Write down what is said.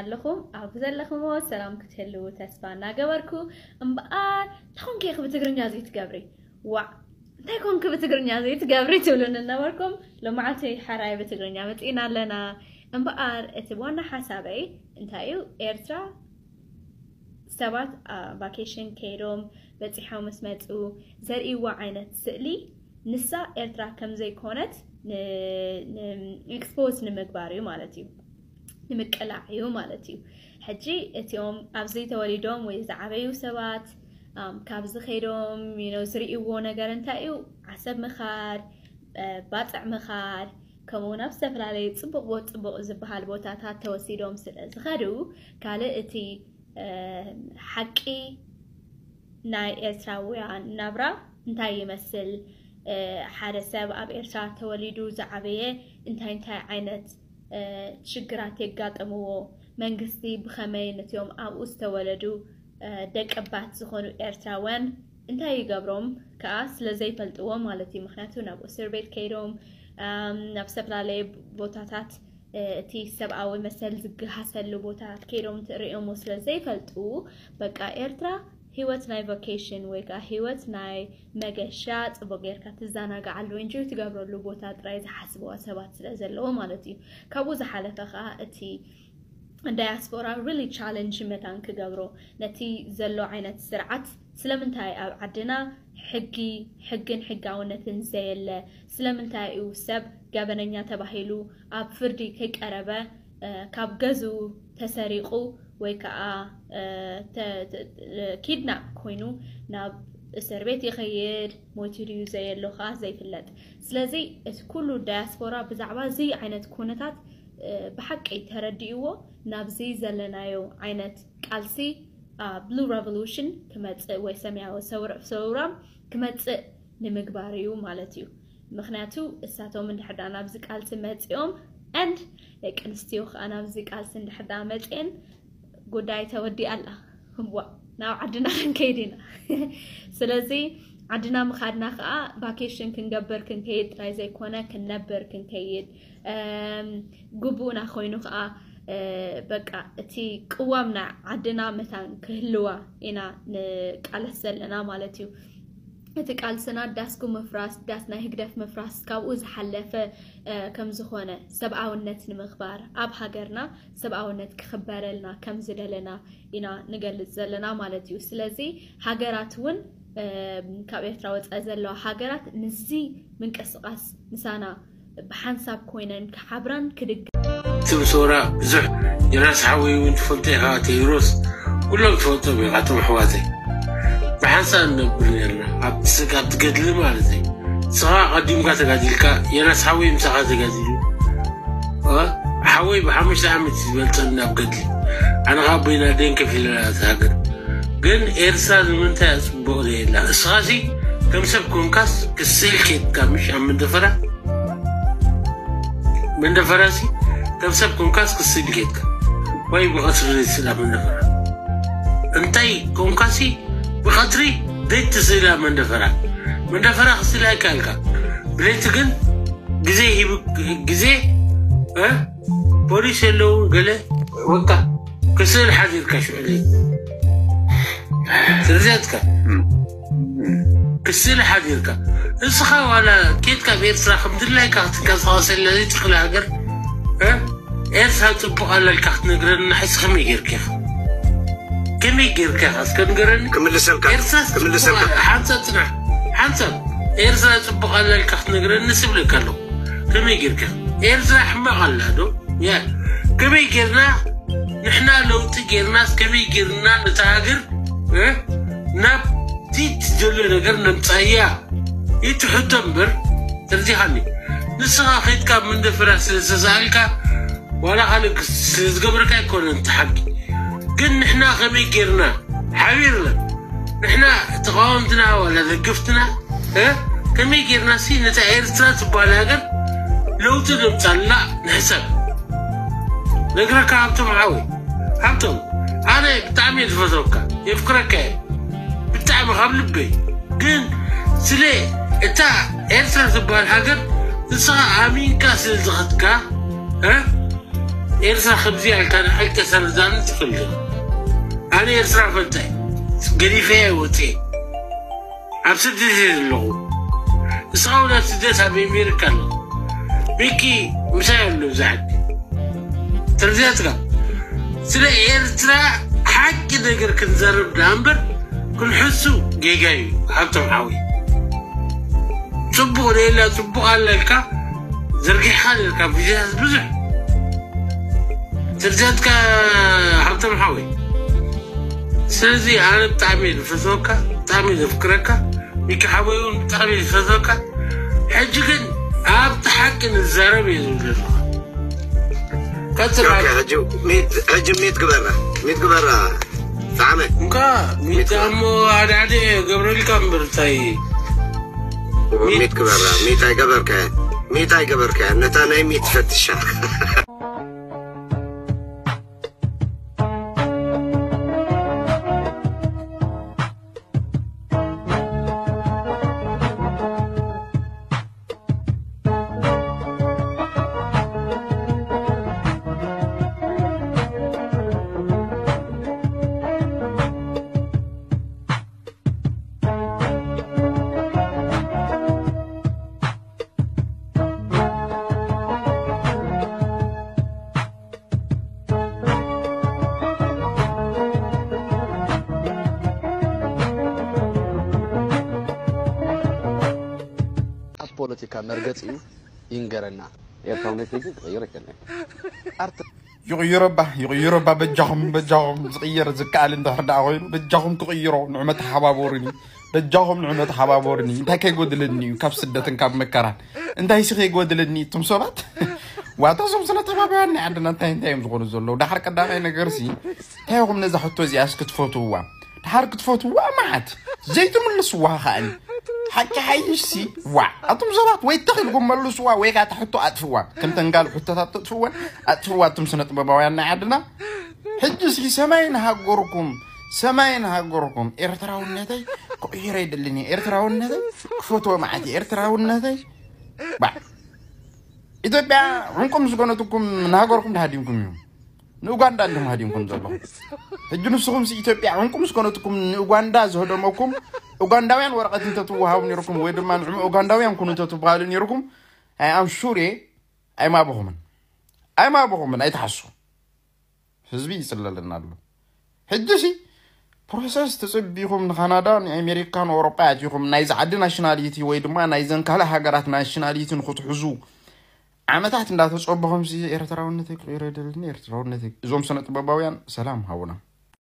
ኣለኹም ኣብ ዘለኹሞ ሰላም ክትህልው ተስፋ እናገበርኩ። እምበኣር ኢኺ ብትግርኛ ዘይትገብሪ ዋዕ እንታይ ኮንክ ብትግርኛ ዘይትገብሪ ትብሉን ነበርኩም ሎማዓልቲ ሓራይ ብትግርኛ መፂና ኣለና። እምበኣር እቲ ዋና ሓሳበይ እንታይ እዩ? ኤርትራ ሰባት ቫኬሽን ከይዶም በፂሖም ምስ መፁ ዘርእይዋ ዓይነት ስእሊ ንሳ ኤርትራ ከም ዘይኮነት ንምግባር እዩ ማለት እዩ ንምቅላዕ እዩ ማለት እዩ ሕጂ እቲኦም ኣብዚ ተወሊዶም ወይ ዝዓበዩ ሰባት ካብዚ ከይዶም ዝርእይዎ ነገር እንታይ እዩ ዓሰብ ምኻድ ባፅዕ ምኻድ ከምኡውን ኣብ ዝተፈላለዩ ፅቡቅ ፅቡቅ ዝበሃል ቦታታት ተወሲዶም ስለ ዝኸዱ ካልእ እቲ ሓቂ ናይ ኤርትራውያን ናብራ እንታይ ይመስል ሓደ ሰብ ኣብ ኤርትራ ተወሊዱ ዝዓበየ እንታይ እንታይ ዓይነት ሽግራት የጋጠምዎ መንግስቲ ብኸመይ ነትዮም ኣብኡ ዝተወለዱ ደቀባት ዝኾኑ ኤርትራውያን እንታይ ይገብሮም? ከዓ ስለ ዘይፈልጥዎ ማለት እዩ። ምክንያቱ ናብ እስር ቤት ከይዶም ናብ ዝተፈላለየ ቦታታት እቲ ሰብኣዊ መሰል ዝገሃሰሉ ቦታታት ከይዶም ትሪኦሞ ስለ ዘይፈልጡ በቃ ኤርትራ ሂወት ናይ ቫኬሽን ወይ ከዓ ሂወት ናይ መገሻ ፅቡቅ ጌርካ ትዘናግዓሉ እንጂ ትገብረሉ ቦታ ጥራይ ዝሓስብዋ ሰባት ስለ ዘለዎ ማለት እዩ። ካብኡ ዝሓለፈ ከዓ እቲ ዳያስፖራ ሪሊ ቻለንጅ መታን ክገብሮ ነቲ ዘሎ ዓይነት ስርዓት ስለምንታይ ኣብ ዓድና ሕጊ ሕግን ሕጋውነትን ዘየለ? ስለምንታይ እዩ ሰብ ገበነኛ ተባሂሉ ኣብ ፍርዲ ከይቀረበ ካብ ገዙ ተሰሪቑ ወይ ከዓ ኪድናፕ ኮይኑ ናብ እስር ቤት ይኸይድ ሞቱ ድዩ ዘየሎ ከዓ ዘይፍለጥ። ስለዚ እቲ ኩሉ ዳያስፖራ ብዛዕባ እዚ ዓይነት ኩነታት ብሓቂ ተረዲእዎ ናብዚ ዘለናዮ ዓይነት ቃልሲ ብሉ ሬቮሉሽን ክመፅእ ወይ ሰማያዊ ሰውራም ክመፅእ ንምግባር እዩ ማለት እዩ። ምክንያቱ እሳቶም እንድሕዳ ናብዚ ቃልሲ መፂኦም ኤንድ ደቂ ኣንስትዮ ከዓ ናብዚ ቃልሲ እንድሕዳ መፅአን ጉዳይ ተወዲ ኣላ ዋ ናብ ዓድና ክንከይድ ኢና። ስለዚ ዓድና ምኻድና ከዓ ቫኬሽን ክንገብር ክንከይድ ጥራይ ዘይኮነ ክንነብር ክንከይድ ግቡእና ኮይኑ ከዓ በቃ እቲ ቅዋምና ዓድና መታን ክህልዋ ኢና ንቃለስ ዘለና ማለት እዩ እቲ ቃልስና ዳስኩ ምፍራስ ዳስ ናይ ህግደፍ ምፍራስ ካብኡ ዝሓለፈ ከም ዝኾነ ሰብኣውነት ንምኽባር ኣብ ሃገርና ሰብኣውነት ክኽበረልና ከም ዝደለና ኢና ንገልፅ ዘለና ማለት እዩ። ስለዚ ሃገራት እውን ካብ ኤርትራ ወፃኢ ዘለዋ ሃገራት ንዚ ምንቅስቃስ ምሳና ብሓንሳብ ኮይነን ክሓብራን ክድግ ትምሶራ ብዙሕ የራስ ሓወይ እውን ትፈልጦ ኢኻ ቴድሮስ ኩሎም ትፈልጦም ኢኻ ኣሕዋተይ ብሓንሳብ ንነብር ነርና ኣብቲ ትገድሊ ማለት እዩ ስኻ ቀዲምካ ተጋዲልካ የራስ ሓወይ ምሳኻ ተጋዲሉ ሓወይ ብሓሙሽተ ዓመት ዝበልፀኒ ኣብ ገድሊ ኣነ ከዓ ቦይና ደን ከፍ ኢለና ሃገር ግን ኤርትራ ንምንታይ ኣፅብቕ ዘየላ እስኻ ሲ ከም ሰብ ኮንካስ ክስል ኬድካ ምሽ ኣብ መንደፈራ መንደፈራ ሲ ከም ሰብ ኮንካስ ክስል ኬድካ ወይ ብቀትሪ ስላ መንደፈራ እንታይ ኮንካሲ ብቀትሪ ደይት ትስላ መንደፈራ መንደፈራ ክስል ኣይከኣልካ ብለይቲ ግን ግዜ ሂብ ግዜ ፖሊስ የለው ገለ ወቃ ክስል ሓዚርካ ሽዑ ስለዚያትካ ክስል ሓዚርካ እስኻ ዋላ ኬትካ ብኤርትራ ከምድላይካ ክትንቀሳቀሰለ ዘይትኽእል ሃገር ኤርትራ ፅቡቅ ኣለልካ ክትነግረና ሓይስ ከመይ ጌርካ ኢኻ ከመይ ጌርካ ኢኻ እስከ ንገረኒ ክምልሰልካ ሓንሳብ ፅናሕ ሓንሳብ ኤርትራ ፅቡቅ ኣለልካ ክትነግረኒ ስብለካ ኣለኹ ከመይ ጌርካ ኤርትራ ሕማቕ ኣላ ዶ ያ ከመይ ጌርና ንሕና ለውጢ ጌርናስ ከመይ ጌርና ነታ ሃገር ናብቲ ትደልዮ ነገር ነምፃያ ይትሕቶ እምበር ተርዚኻኒ ንስኻ ከይድካ ምንደፍራ ስለዝተሰኣልካ ዋላ ካልእ ስለዝገበርካ ኣይኮነ እቲ قلنا إحنا خميقرنا حبيرنا إحنا تقاومتنا ولا ذقفتنا ها؟ خميقرنا سينا ثلاث بالاقر لو تقم تلا نحسب. نقرأ عبتم عوي. عبتم أنا بتعمي الفزوكا يفكرك بتعمي غاب لبي. قن سلي أنت عير ثلاث بالاقر نسخة عامين كاس لزغتك ها؟ ايرترا خبزي على كان حتى سنزان تفلق. ኣነ ኤርትራ ፈልታይ ገዲፈ ወፅእ ኣብ ስደት እየ ዘለኹ ንስኻ እውን ኣብ ስደት ኣብ ኣሜሪካ ኣሎ ሚኪ ምሳይ ኣሎ እዚ ዓዲ ተረዚያትካ ስለ ኤርትራ ሓቂ ነገር ክንዘርብ ዳ እምበር ክንሕሱ ጌጋ እዩ ሃብቶም ዓዊ ፅቡቅ ሌላ ፅቡቅ ኣለልካ ዘርጊሕካ ነርካ ቪዛት ብዙሕ ስርጃትካ ሃብቶም ሓዊ سنزي أنا بتعمل فزوكا بتعمل فكركا ميك حبيون بتعمل فزوكا حجكن أب تحكن الزربي الفزوكا كتر حجو ميت حجو ميت قبرة ميت قبرة تعمل مكا ميت أمو عاد عاد قبر الكامبر تاي ميت قبرة ميت هاي قبر كه ميت هاي قبر كه نتانا ميت فتشة ፖለቲካ መርገፂ እዩ ይንገረና ኤርትራውነት ግን ክቅይር ይከኣል ኣርት ይቕይሮ ባ ይቕይሮ ባ በጃኹም በጃኹም ዝቕየር ዝከኣል እንድሕር ዳኣ ኮይኑ በጃኹም ክቕይሮ ንዕመ ተሓባበሩኒ በጃኹም ንዕመ ተሓባበሩኒ እንታይ ከይጎድለኒ እዩ ካብ ስደትን ካብ መከራን እንታይ ሲ ከይጎድለኒ እቶም ሰባት ዋታሶም ስለ ተባብያን ናይ ዓድና እንታይ እንታይ እዮም ዝኾኑ ዘለዉ ድሓር ቀዳማይ ነገር ሲ እንታይ ኢኹም ነዛ ሕቶ እዚኣስ ክትፈትውዋ ድሓር ክትፈትውዋ መዓት ዘይትምልስዋ ከኣኒ حكحيشسي وا. أتم زبط ويتخل قمرلو سوا ويقع تحطو أتفوا كم تنقال حتى تتفوا أتفوا أتم سنة بباوينا عدنا حجس حجسي سماين هقركم سماين هقركم إرتراون نتاي. كوير يدلني ارتراو نتاي. فوتو معتي ارتراو نتاي. با إذا بقى عنكم سكونتكم. من هقركم لهديكم يوم. ንኡጋንዳ እንድም ሃዲምኩም ዘለኹም ሕጂ ንስኹም ሲ ኢትዮጵያ ዕንቁም ዝኮነትኩም ንኡጋንዳ ዝህደመኩም ኡጋንዳውያን ወረቐት እንተትወሃቡ ነርኩም ወይ ድማ ንዕሙ ኡጋንዳውያን ኩኑ እንተትበሃሉ ነርኩም ኣም ሹር ኣይማበኹምን ኣይማበኹምን ኣይተሓሱ ህዝቢ ይፅለለና ኣሎ ሕጂ ሲ ፕሮሰስ ተፀቢኹም ንካናዳ ንኣሜሪካ ንኣውሮጳ ኣትኹም ናይዚ ዓዲ ናሽናሊቲ ወይ ድማ ናይዘን ካልእ ሃገራት ናሽናሊቲ ንክትሕዙ ዓመታት እንዳተፀበኹም ሲ ኤርትራውነተይ ክቅይረ ደልኒ ኤርትራውነተይ እዞም ስነ ጥበባውያን ሰላም ሃቡና